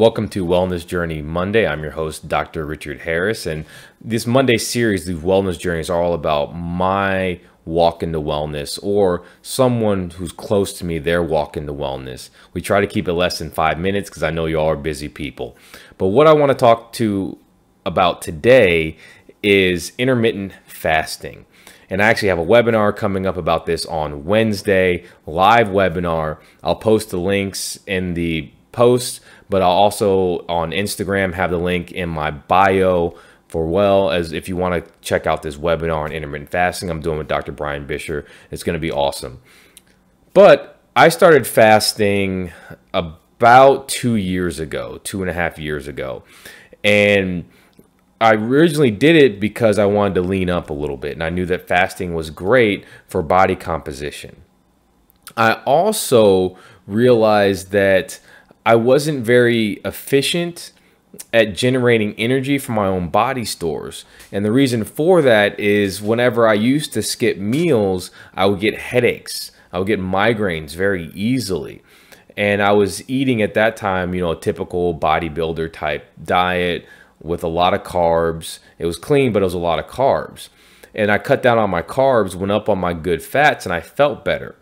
Welcome to Wellness Journey Monday. I'm your host, Dr. Richard Harris. And this Monday series, the Wellness Journeys, are all about my walk into wellness or someone who's close to me, their walk into wellness. We try to keep it less than five minutes because I know you all are busy people. But what I want to talk to about today is intermittent fasting. And I actually have a webinar coming up about this on Wednesday, live webinar. I'll post the links in the post, but I'll also on Instagram have the link in my bio for well as if you want to check out this webinar on intermittent fasting I'm doing with Dr. Brian Bisher. It's going to be awesome. But I started fasting about two years ago, two and a half years ago. And I originally did it because I wanted to lean up a little bit. And I knew that fasting was great for body composition. I also realized that I wasn't very efficient at generating energy from my own body stores. And the reason for that is whenever I used to skip meals, I would get headaches. I would get migraines very easily. And I was eating at that time, you know, a typical bodybuilder type diet with a lot of carbs. It was clean, but it was a lot of carbs. And I cut down on my carbs, went up on my good fats, and I felt better.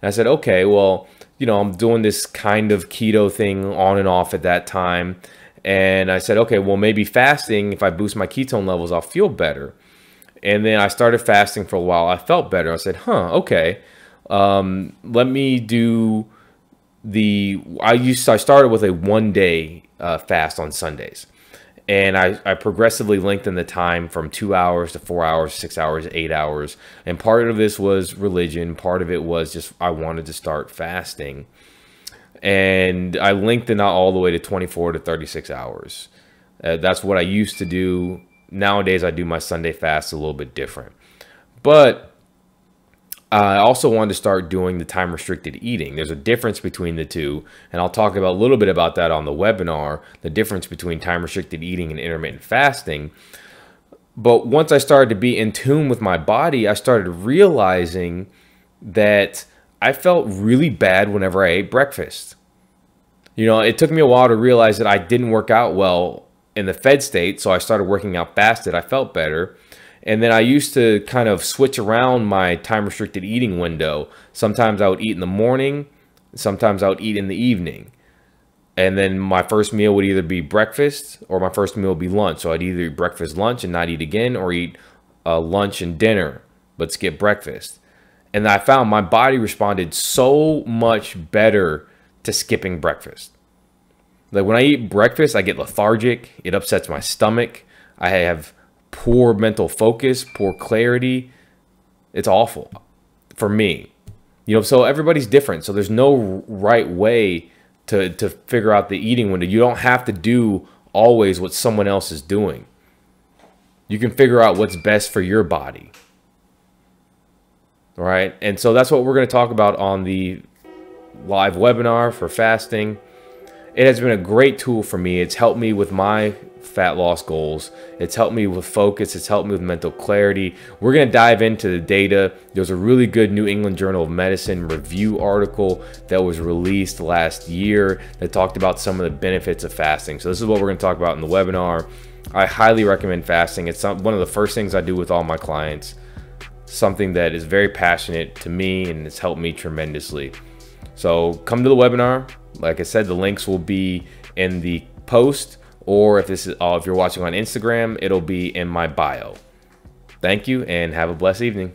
And I said, okay, well, you know, I'm doing this kind of keto thing on and off at that time. And I said, okay, well, maybe fasting, if I boost my ketone levels, I'll feel better. And then I started fasting for a while. I felt better. I said, huh, okay. Um, let me do the, I used, I started with a one day uh, fast on Sundays and I, I progressively lengthened the time from two hours to four hours, six hours, eight hours. And part of this was religion, part of it was just I wanted to start fasting. And I lengthened out all the way to 24 to 36 hours. Uh, that's what I used to do. Nowadays, I do my Sunday fast a little bit different. But Uh, I also wanted to start doing the time restricted eating. There's a difference between the two, and I'll talk about a little bit about that on the webinar, the difference between time restricted eating and intermittent fasting. But once I started to be in tune with my body, I started realizing that I felt really bad whenever I ate breakfast. You know, it took me a while to realize that I didn't work out well in the fed state, so I started working out fasted. I felt better. And then I used to kind of switch around my time restricted eating window. Sometimes I would eat in the morning, sometimes I would eat in the evening. And then my first meal would either be breakfast or my first meal would be lunch. So I'd either eat breakfast, lunch, and not eat again, or eat uh, lunch and dinner, but skip breakfast. And I found my body responded so much better to skipping breakfast. Like when I eat breakfast, I get lethargic, it upsets my stomach. I have poor mental focus, poor clarity. It's awful for me. You know, so everybody's different. So there's no right way to to figure out the eating window. You don't have to do always what someone else is doing. You can figure out what's best for your body. All right? And so that's what we're going to talk about on the live webinar for fasting. It has been a great tool for me. It's helped me with my fat loss goals. It's helped me with focus. It's helped me with mental clarity. We're going to dive into the data. There's a really good New England Journal of Medicine review article that was released last year that talked about some of the benefits of fasting. So this is what we're going to talk about in the webinar. I highly recommend fasting. It's one of the first things I do with all my clients. Something that is very passionate to me and it's helped me tremendously. So come to the webinar. Like I said, the links will be in the post or if this is uh, if you're watching on Instagram, it'll be in my bio. Thank you and have a blessed evening.